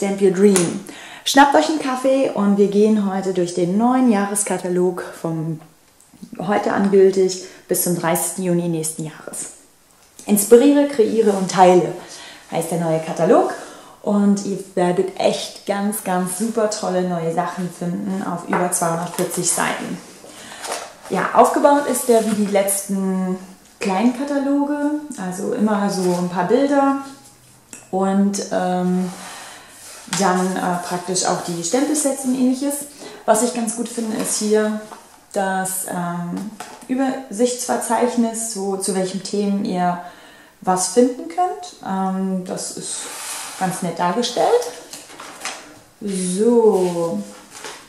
Stamp Your Dream. Schnappt euch einen Kaffee und wir gehen heute durch den neuen Jahreskatalog vom heute angültig bis zum 30. Juni nächsten Jahres. Inspiriere, kreiere und teile heißt der neue Katalog und ihr werdet echt ganz, ganz super tolle neue Sachen finden auf über 240 Seiten. Ja, aufgebaut ist der wie die letzten kleinen Kataloge, also immer so ein paar Bilder und ähm, dann äh, praktisch auch die Stempelsets und ähnliches. Was ich ganz gut finde, ist hier das ähm, Übersichtsverzeichnis, so zu welchen Themen ihr was finden könnt. Ähm, das ist ganz nett dargestellt. So,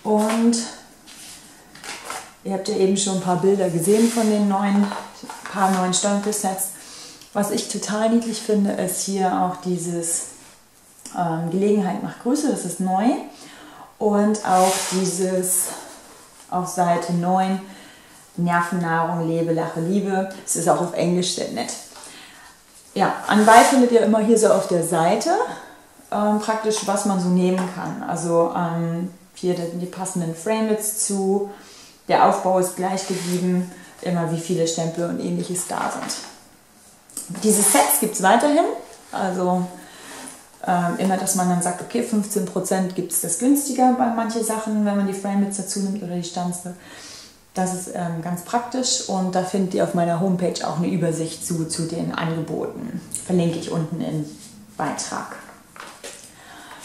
und ihr habt ja eben schon ein paar Bilder gesehen von den neuen, paar neuen Stempelsets. Was ich total niedlich finde, ist hier auch dieses Gelegenheit macht Grüße, das ist neu. Und auch dieses auf Seite 9 Nervennahrung, Lebe, Lache, Liebe. Es ist auch auf Englisch sehr nett. Ja, anbei findet ihr immer hier so auf der Seite ähm, praktisch, was man so nehmen kann. Also ähm, hier die, passenden Framets zu. Der Aufbau ist gleich geblieben, immer wie viele Stempel und ähnliches da sind. Diese Sets gibt es weiterhin. Also ähm, immer, dass man dann sagt, okay, 15% gibt es das günstiger bei manchen Sachen, wenn man die Framets dazu nimmt oder die Stanze. Das ist ähm, ganz praktisch und da findet ihr auf meiner Homepage auch eine Übersicht zu, zu den Angeboten. Verlinke ich unten im Beitrag.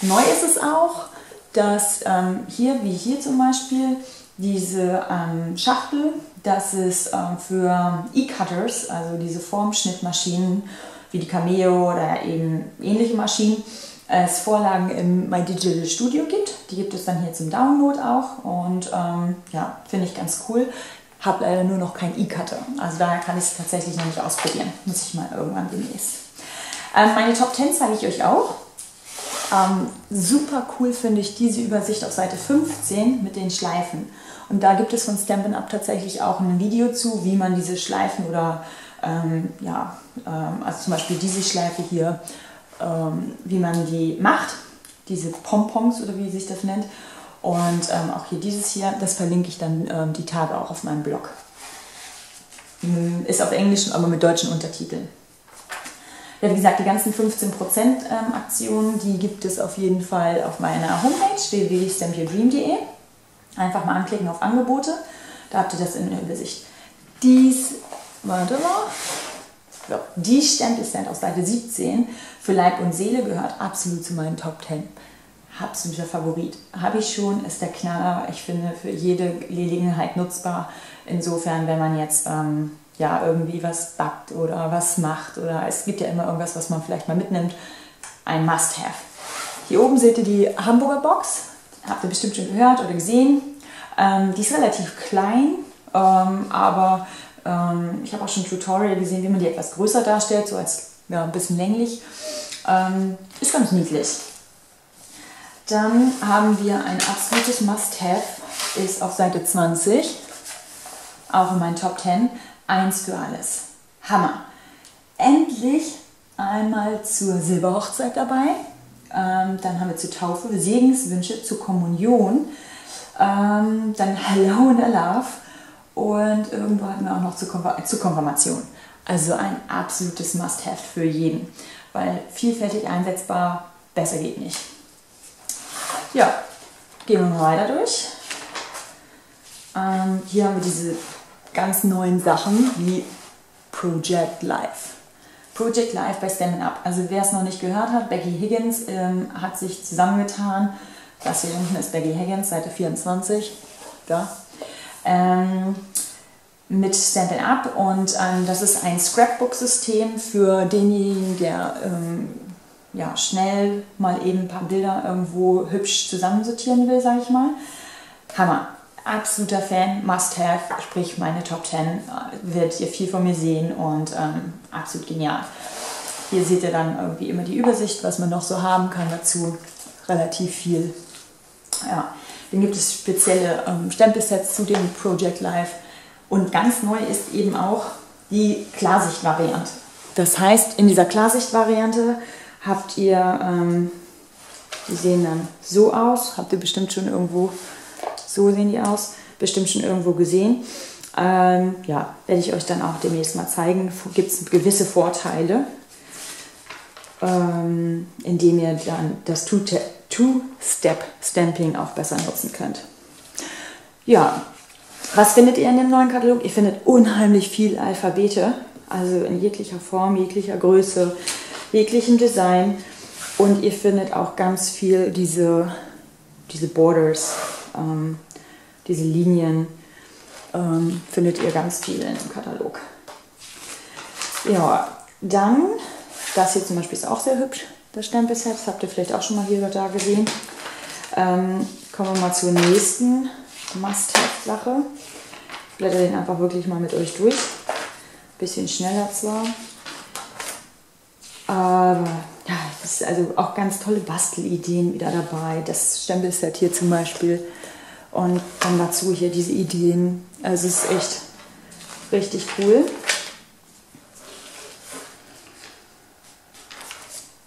Neu ist es auch, dass ähm, hier, wie hier zum Beispiel, diese ähm, Schachtel, das ist ähm, für E-Cutters, also diese Formschnittmaschinen wie die Cameo oder eben ähnliche Maschinen, es Vorlagen im My Digital Studio gibt. Die gibt es dann hier zum Download auch und ähm, ja, finde ich ganz cool. Habe leider nur noch kein E-Cutter, also daher kann ich es tatsächlich noch nicht ausprobieren. Muss ich mal irgendwann demnächst. Ähm, meine Top 10 zeige ich euch auch. Ähm, super cool finde ich diese Übersicht auf Seite 15 mit den Schleifen. Und da gibt es von Stampin' Up tatsächlich auch ein Video zu, wie man diese Schleifen oder ähm, ja, ähm, also zum Beispiel diese Schleife hier, ähm, wie man die macht, diese Pompons oder wie sich das nennt. Und ähm, auch hier dieses hier, das verlinke ich dann ähm, die Tage auch auf meinem Blog. Hm, ist auf Englisch, aber mit deutschen Untertiteln. Ja, wie gesagt, die ganzen 15% ähm, Aktionen, die gibt es auf jeden Fall auf meiner Homepage www.stampyourdream.de. Einfach mal anklicken auf Angebote, da habt ihr das in der Übersicht. Dies, warte mal, ja, die Stempelstand auf Seite 17 für Leib und Seele gehört absolut zu meinen Top 10. Absoluter Favorit. Habe ich schon, ist der Knaller. Ich finde für jede Gelegenheit nutzbar. Insofern, wenn man jetzt ähm, ja, irgendwie was backt oder was macht oder es gibt ja immer irgendwas, was man vielleicht mal mitnimmt, ein Must-Have. Hier oben seht ihr die Hamburger Box. Habt ihr bestimmt schon gehört oder gesehen. Ähm, die ist relativ klein, ähm, aber ähm, ich habe auch schon ein Tutorial gesehen, wie man die etwas größer darstellt, so als ja, ein bisschen länglich. Ähm, ist ganz niedlich. Dann haben wir ein absolutes Must-Have, ist auf Seite 20, auch in meinen Top 10, eins für alles. Hammer. Endlich einmal zur Silberhochzeit dabei. Ähm, dann haben wir zur Taufe Segenswünsche zur Kommunion. Ähm, dann Hello and a Love und irgendwo hatten wir auch noch zur, Konfirmation. Also ein absolutes Must-Have für jeden, weil vielfältig einsetzbar, besser geht nicht. Ja, gehen wir mal weiter durch. Ähm, hier haben wir diese ganz neuen Sachen wie Project Life. Project Life bei Stammin' Up. Also wer es noch nicht gehört hat, Becky Higgins ähm, hat sich zusammengetan. Das hier unten ist Becky Higgins, Seite 24. Da ähm, mit Stampin' Up und ähm, das ist ein Scrapbook-System für denjenigen, der ähm, ja, schnell mal eben ein paar Bilder irgendwo hübsch zusammensortieren will, sage ich mal. Hammer. Absoluter Fan, must have, sprich meine Top 10, äh, werdet ihr viel von mir sehen und ähm, absolut genial. Hier seht ihr dann irgendwie immer die Übersicht, was man noch so haben kann dazu. Relativ viel. Ja. Dann gibt es spezielle ähm, Stempelsets zu dem Project Live. Und ganz neu ist eben auch die Klarsicht-Variante. Das heißt, in dieser Klarsicht-Variante habt ihr ähm, Die sehen dann so aus. Habt ihr bestimmt schon irgendwo, so sehen die aus, bestimmt schon irgendwo gesehen. Ähm, ja, werde ich euch dann auch demnächst mal zeigen. Gibt es gewisse Vorteile, ähm, indem ihr dann das Two-Step-Stamping auch besser nutzen könnt. Ja, was findet ihr in dem neuen Katalog? Ihr findet unheimlich viel Alphabete, also in jeglicher Form, jeglicher Größe, jeglichem Design. Und ihr findet auch ganz viel diese, diese Borders, ähm, diese Linien, ähm, findet ihr ganz viel in dem Katalog. Ja, dann, das hier zum Beispiel ist auch sehr hübsch, das Stempelset, das habt ihr vielleicht auch schon mal hier oder da gesehen. Ähm, kommen wir mal zur nächsten Must-Have-Sache. Ich blätter den einfach wirklich mal mit euch durch. Bisschen schneller zwar. Aber ja, es ist also auch ganz tolle Bastelideen wieder dabei. Das Stempelset hier zum Beispiel. Und dann dazu hier diese Ideen. Also es ist echt richtig cool.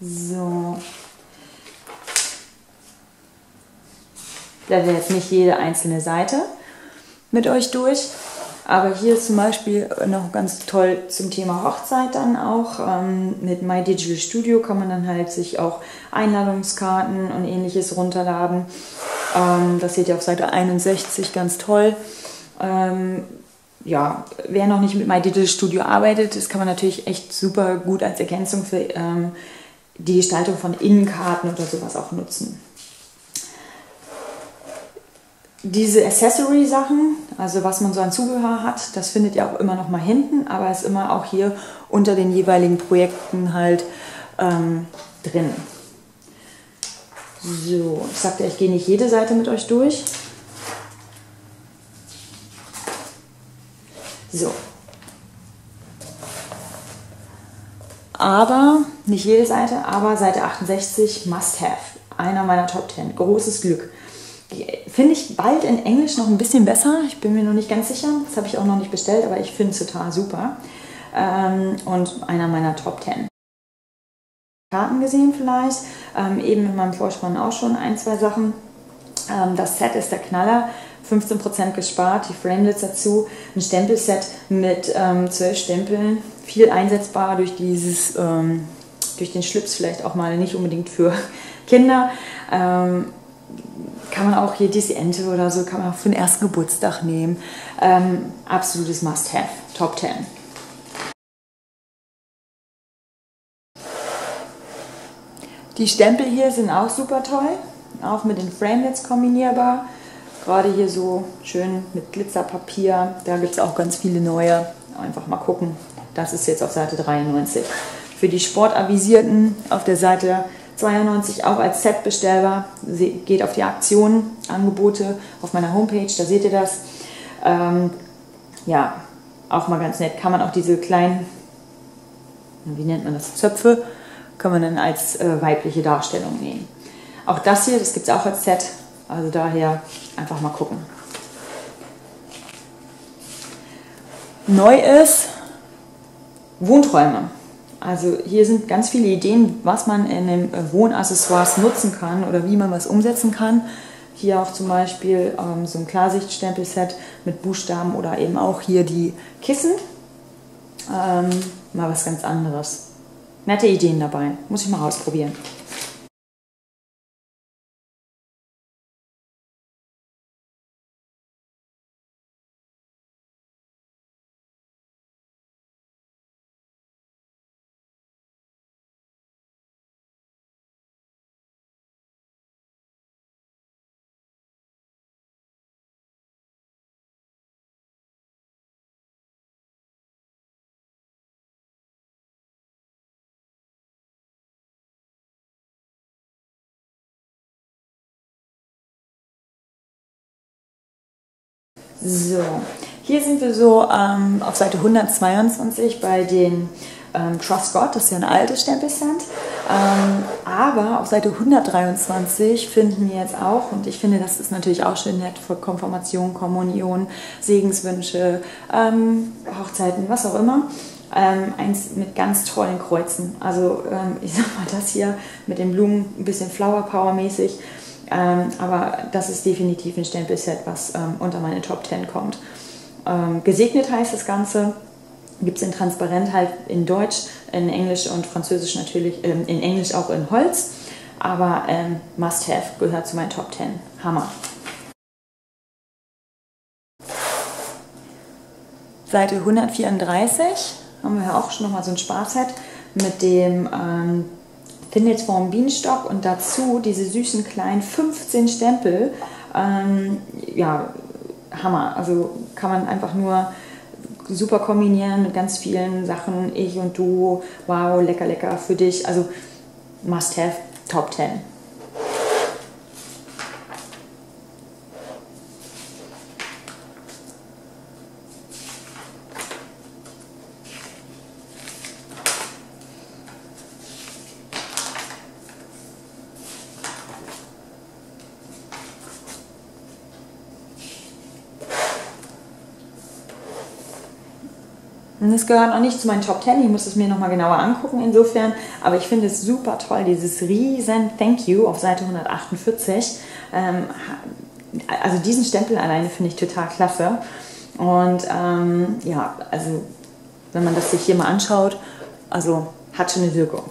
So. Ich blätter jetzt nicht jede einzelne Seite mit euch durch. Aber hier zum Beispiel noch ganz toll zum Thema Hochzeit dann auch. Ähm, mit My Digital Studio kann man dann halt sich auch Einladungskarten und ähnliches runterladen. Ähm, das seht ihr auf Seite 61 ganz toll. Ähm, ja, wer noch nicht mit My Digital Studio arbeitet, das kann man natürlich echt super gut als Ergänzung für die Gestaltung von Innenkarten oder sowas auch nutzen diese Accessory-Sachen, also was man so an Zubehör hat, das findet ihr auch immer noch mal hinten, aber ist immer auch hier unter den jeweiligen Projekten halt ähm, drin. So, ich sagte, ich gehe nicht jede Seite mit euch durch. So. Aber, nicht jede Seite, aber Seite 68, Must Have. Einer meiner Top 10. Großes Glück. Finde ich bald in Englisch noch ein bisschen besser. Ich bin mir noch nicht ganz sicher. Das habe ich auch noch nicht bestellt, aber ich finde es total super. Ähm, und einer meiner Top 10. Karten gesehen vielleicht. Ähm, eben in meinem Vorspann auch schon ein, zwei Sachen. Ähm, das Set ist der Knaller. 15% gespart, die Framelits dazu, ein Stempelset mit ähm, 12 Stempeln, viel einsetzbar durch dieses, ähm, durch den Schlips vielleicht auch mal nicht unbedingt für Kinder. Ähm, kann man auch hier diese Ente oder so, kann man auch für den ersten Geburtstag nehmen. Ähm, absolutes Must-Have, Top 10. Die Stempel hier sind auch super toll, auch mit den Framelets kombinierbar. Gerade hier so schön mit Glitzerpapier, da gibt es auch ganz viele neue. Einfach mal gucken. Das ist jetzt auf Seite 93. Für die Sportavisierten auf der Seite 92 auch als Set bestellbar. Geht auf die Aktionen, Angebote auf meiner Homepage, da seht ihr das. Ähm, ja, auch mal ganz nett. Kann man auch diese kleinen, wie nennt man das, Zöpfe, kann man dann als äh, weibliche Darstellung nehmen. Auch das hier, das gibt es auch als Set. Also daher einfach mal gucken. Neu ist Wohnträume. Also hier sind ganz viele Ideen, was man in den äh, Wohnaccessoires nutzen kann oder wie man was umsetzen kann. Hier auch zum Beispiel ähm, so ein Klarsichtstempelset mit Buchstaben oder eben auch hier die Kissen. Ähm, mal was ganz anderes. Nette Ideen dabei. Muss ich mal ausprobieren. So, hier sind wir so ähm, auf Seite 122 bei den ähm, Trust God, das ist ja ein altes Stempelset. Ähm, aber auf Seite 123 finden wir jetzt auch, und ich finde, das ist natürlich auch schön nett für Konfirmation, Kommunion, Segenswünsche, ähm, Hochzeiten, was auch immer, Ähm, eins mit ganz tollen Kreuzen. Also ähm, ich sag mal, das hier mit den Blumen ein bisschen Flower Power mäßig. Ähm, aber das ist definitiv ein Stempelset, was ähm, unter meine Top 10 kommt. Ähm, gesegnet heißt das Ganze. Gibt es in Transparent halt in Deutsch, in Englisch und Französisch natürlich, ähm, in Englisch auch in Holz. Aber Must Have gehört zu meinen Top 10. Hammer. Seite 134 haben wir ja auch schon nochmal so ein Sparset mit dem ähm, Findelsform Bienenstock und dazu diese süßen kleinen 15 Stempel. Ähm, ja, Hammer. Also kann man einfach nur super kombinieren mit ganz vielen Sachen. Ich und du, wow, lecker, lecker für dich. Also must have, Top 10. Es gehört auch nicht zu meinen Top 10, ich muss es mir nochmal genauer angucken insofern, aber ich finde es super toll, dieses riesen Thank You auf Seite 148. Ähm, also diesen Stempel alleine finde ich total klasse. Und ähm, ja, also wenn man das sich hier mal anschaut, also hat schon eine Wirkung.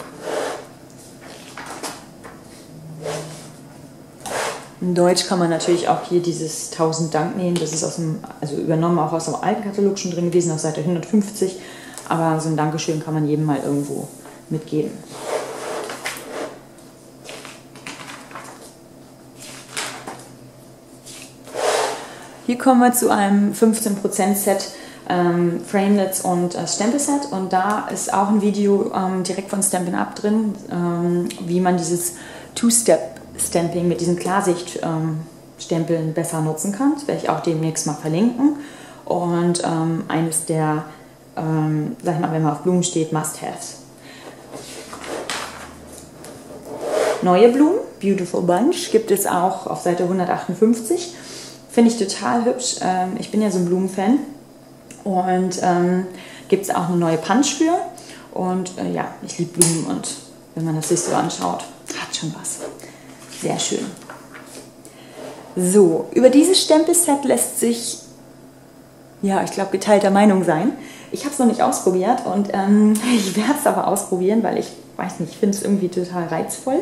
In Deutsch kann man natürlich auch hier dieses 1000 Dank nehmen. Das ist aus dem, also übernommen auch aus dem alten Katalog schon drin gewesen, auf Seite 150. Aber so ein Dankeschön kann man jedem mal irgendwo mitgeben. Hier kommen wir zu einem 15% Set ähm, Framelits und äh, Stempelset und da ist auch ein Video ähm, direkt von Stampin' Up drin, ähm, wie man dieses Two-Step Stamping mit diesen Klarsichtstempeln besser nutzen kann. Das werde ich auch demnächst mal verlinken. Und ähm, eines der, ähm, sag ich mal, wenn man auf Blumen steht, Must-Haves. Neue Blumen, Beautiful Bunch, gibt es auch auf Seite 158. Finde ich total hübsch. Ähm, ich bin ja so ein Blumenfan. Und ähm, gibt es auch eine neue Punch für. Und äh, ja, ich liebe Blumen und wenn man das sich so anschaut, hat schon was. Sehr schön. So, über dieses Stempelset lässt sich, ja, ich glaube, geteilter Meinung sein. Ich habe es noch nicht ausprobiert und ähm, ich werde es aber ausprobieren, weil ich weiß nicht, ich finde es irgendwie total reizvoll.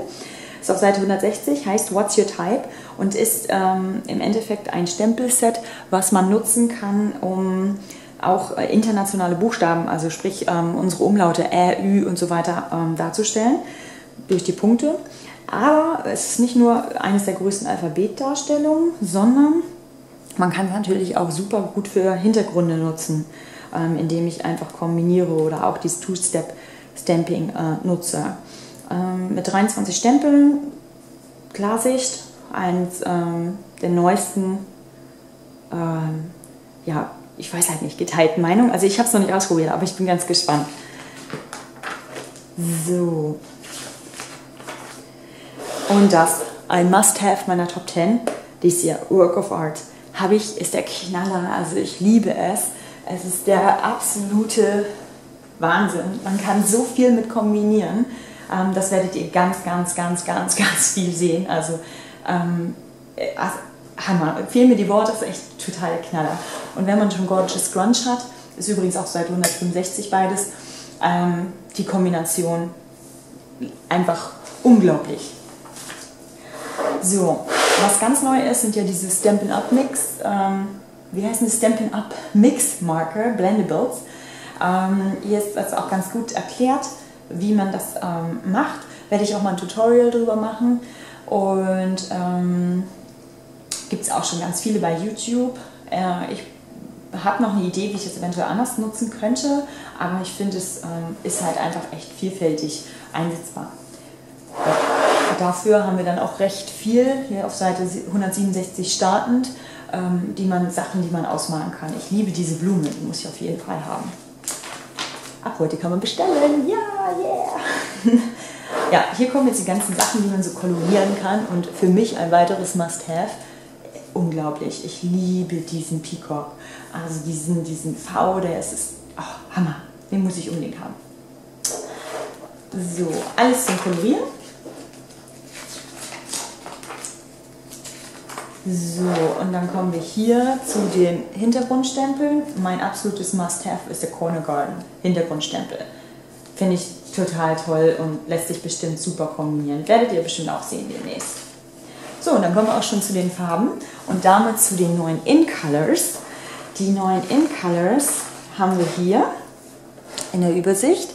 Ist auf Seite 160, heißt What's Your Type und ist ähm, im Endeffekt ein Stempelset, was man nutzen kann, um auch äh, internationale Buchstaben, also sprich ähm, unsere Umlaute Ä, Ü und so weiter ähm, darzustellen durch die Punkte. Aber es ist nicht nur eines der größten Alphabetdarstellungen, sondern man kann es natürlich auch super gut für Hintergründe nutzen, ähm, indem ich einfach kombiniere oder auch dieses Two-Step-Stamping äh, nutze. Ähm, mit 23 Stempeln, Klarsicht, eins ähm, der neuesten, ähm, ja, ich weiß halt nicht, geteilten Meinung. Also ich habe es noch nicht ausprobiert, aber ich bin ganz gespannt. So, und das ein Must-Have meiner Top 10, dies hier, Work of Art, habe ich, ist der Knaller. Also ich liebe es. Es ist der absolute Wahnsinn. Man kann so viel mit kombinieren. Ähm, das werdet ihr ganz, ganz, ganz, ganz, ganz viel sehen. Also, ähm, also Hammer. Fehlen mir die Worte, ist echt total Knaller. Und wenn man schon Gorgeous Grunge hat, ist übrigens auch seit 165 beides, ähm, die Kombination einfach unglaublich. So, was ganz neu ist, sind ja diese Stampin' Up Mix, ähm, wie heißen die Stampin' Up Mix Marker, Blendables. Ähm, hier ist das auch ganz gut erklärt, wie man das ähm, macht. Werde ich auch mal ein Tutorial drüber machen. Und ähm, gibt es auch schon ganz viele bei YouTube. Äh, ich habe noch eine Idee, wie ich es eventuell anders nutzen könnte, aber ich finde, es ähm, ist halt einfach echt vielfältig einsetzbar. Ja dafür haben wir dann auch recht viel, hier auf Seite 167 startend, ähm, die man, Sachen, die man ausmalen kann. Ich liebe diese Blume, die muss ich auf jeden Fall haben. Ab heute kann man bestellen, ja, yeah! ja, hier kommen jetzt die ganzen Sachen, die man so kolorieren kann und für mich ein weiteres Must-Have. Unglaublich, ich liebe diesen Peacock. Also diesen, diesen V, der ist, ist oh, Hammer. Den muss ich unbedingt haben. So, alles zum Kolorieren. So, und dann kommen wir hier zu den Hintergrundstempeln. Mein absolutes Must-Have ist der Corner Garden Hintergrundstempel. Finde ich total toll und lässt sich bestimmt super kombinieren. Werdet ihr bestimmt auch sehen demnächst. So, und dann kommen wir auch schon zu den Farben und damit zu den neuen In-Colors. Die neuen In-Colors haben wir hier in der Übersicht.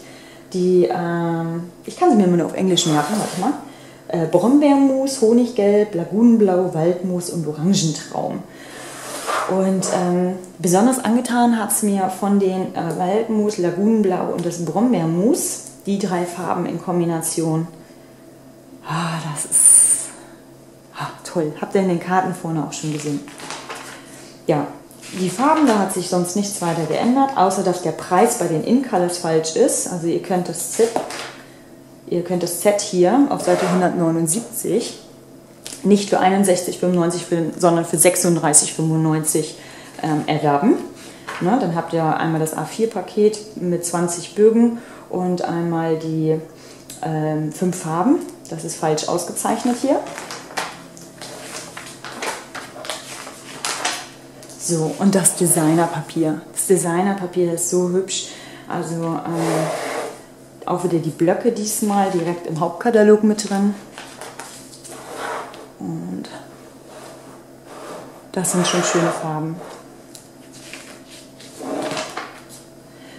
Die, ähm, ich kann sie mir nur auf Englisch merken, warte mal äh, Brombeermus, Honiggelb, Lagunenblau, Waldmus und Orangentraum. Und ähm, besonders angetan hat es mir von den äh, Waldmus, Lagunenblau und das Brombeermus, die drei Farben in Kombination. Ah, das ist ah, toll. Habt ihr in den Karten vorne auch schon gesehen. Ja, die Farben, da hat sich sonst nichts weiter geändert, außer dass der Preis bei den In-Colors falsch ist. Also ihr könnt das ZIP Ihr könnt das Set hier auf Seite 179 nicht für 61,95, sondern für 36,95 ähm, erwerben. Ne, dann habt ihr einmal das A4-Paket mit 20 Bögen und einmal die ähm, fünf Farben. Das ist falsch ausgezeichnet hier. So, und das Designerpapier. Das Designerpapier ist so hübsch. Also ähm, auch wieder die Blöcke diesmal direkt im Hauptkatalog mit drin. Und das sind schon schöne Farben.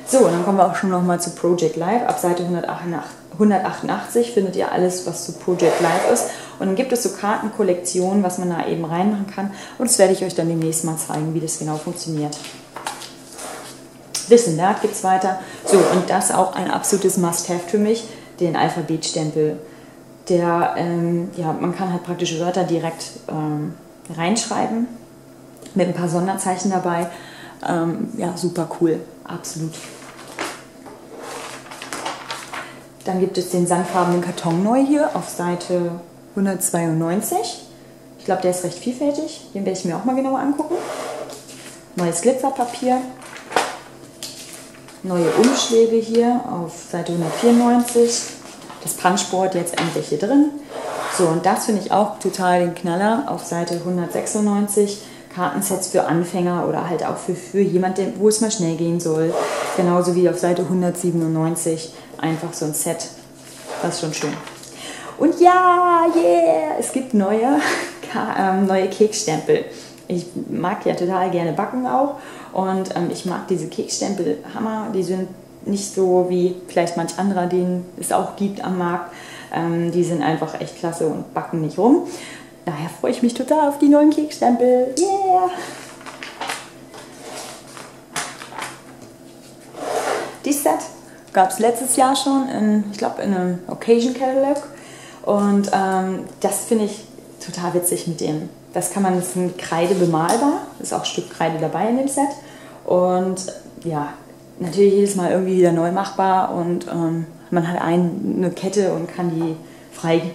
So, und dann kommen wir auch schon nochmal zu Project Live. Ab Seite 188 findet ihr alles, was zu Project Live ist. Und dann gibt es so Kartenkollektionen, was man da eben reinmachen kann. Und das werde ich euch dann demnächst mal zeigen, wie das genau funktioniert. Wissen, da gibt es weiter. So, und das auch ein absolutes Must-Have für mich, den Alphabetstempel. Der, ähm, ja, man kann halt praktisch Wörter direkt ähm, reinschreiben, mit ein paar Sonderzeichen dabei. Ähm, ja, super cool, absolut. Dann gibt es den sandfarbenen Karton neu hier auf Seite 192. Ich glaube, der ist recht vielfältig. Den werde ich mir auch mal genauer angucken. Neues Glitzerpapier, neue Umschläge hier auf Seite 194. Das Punchboard jetzt endlich hier drin. So, und das finde ich auch total den Knaller auf Seite 196. Kartensets für Anfänger oder halt auch für, für jemanden, wo es mal schnell gehen soll. Genauso wie auf Seite 197 einfach so ein Set. Das ist schon schön. Und ja, yeah, es gibt neue, ähm, neue Keksstempel. Ich mag ja total gerne backen auch und ähm, ich mag diese Keksstempel Hammer. Die sind nicht so wie vielleicht manch anderer, den es auch gibt am Markt. Ähm, die sind einfach echt klasse und backen nicht rum. Daher freue ich mich total auf die neuen Keksstempel. Yeah! Dieses Set gab es letztes Jahr schon, in, ich glaube in einem Occasion Catalog. Und ähm, das finde ich total witzig mit dem das kann man, das ist mit Kreide bemalbar, ist auch ein Stück Kreide dabei in dem Set. Und ja, natürlich jedes Mal irgendwie wieder neu machbar und ähm, man hat ein, eine Kette und kann die frei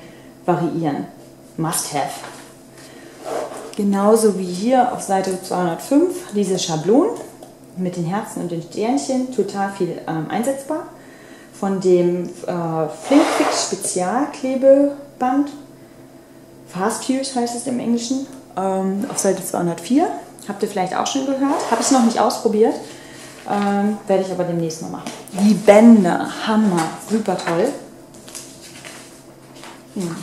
variieren. Must have. Genauso wie hier auf Seite 205 diese Schablonen mit den Herzen und den Sternchen, total viel ähm, einsetzbar. Von dem äh, Flinkfix Spezialklebeband Fast Fuse heißt es im Englischen, ähm, auf Seite 204. Habt ihr vielleicht auch schon gehört. Habe ich noch nicht ausprobiert. Ähm, werde ich aber demnächst mal machen. Die Bänder, Hammer, super toll. Hm.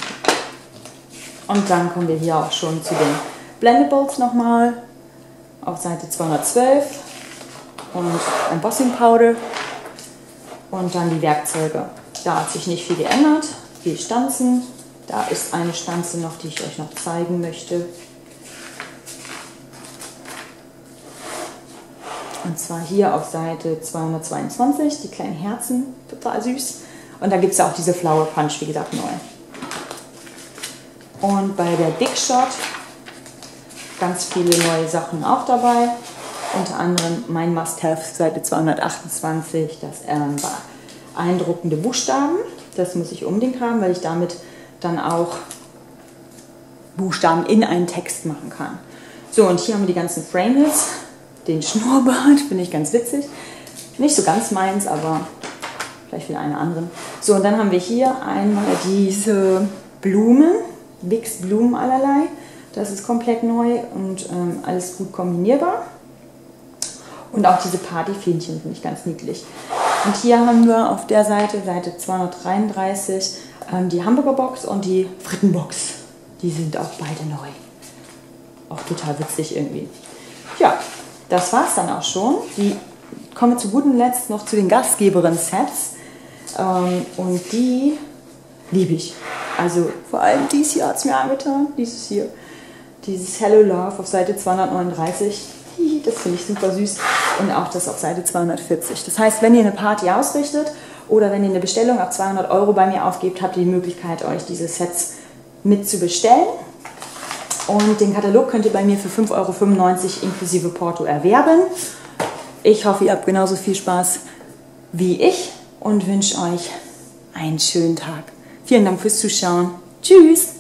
Und dann kommen wir hier auch schon zu den Blendables nochmal auf Seite 212 und Embossing Powder und dann die Werkzeuge. Da hat sich nicht viel geändert. Die Stanzen, da ist eine Stanze noch, die ich euch noch zeigen möchte. Und zwar hier auf Seite 222, die kleinen Herzen, total süß. Und da gibt es ja auch diese Flower Punch, wie gesagt, neu. Und bei der Big Shot ganz viele neue Sachen auch dabei. Unter anderem mein Must-Have, Seite 228, das ähm, beeindruckende Buchstaben. Das muss ich unbedingt haben, weil ich damit dann auch Buchstaben in einen Text machen kann. So, und hier haben wir die ganzen Framelits, den Schnurrbart, finde ich ganz witzig. Nicht so ganz meins, aber vielleicht für einen anderen. So, und dann haben wir hier einmal diese Blumen, Wix Blumen allerlei. Das ist komplett neu und ähm, alles gut kombinierbar. Und auch diese Partyfähnchen finde ich ganz niedlich. Und hier haben wir auf der Seite, Seite 233, ähm, die Hamburgerbox und die Frittenbox. Die sind auch beide neu. Auch total witzig irgendwie. Ja, das war es dann auch schon. Die kommen zu gutem Letzt noch zu den Gastgeberinnen-Sets. Ähm, und die liebe ich. Also vor allem dies hier hat es mir angetan. Dieses hier. Dieses Hello Love auf Seite 239. Das finde ich super süß. Und auch das auf Seite 240. Das heißt, wenn ihr eine Party ausrichtet oder wenn ihr eine Bestellung ab 200 Euro bei mir aufgebt, habt ihr die Möglichkeit, euch diese Sets mit zu bestellen. Und den Katalog könnt ihr bei mir für 5,95 Euro inklusive Porto erwerben. Ich hoffe, ihr habt genauso viel Spaß wie ich und wünsche euch einen schönen Tag. Vielen Dank fürs Zuschauen. Tschüss!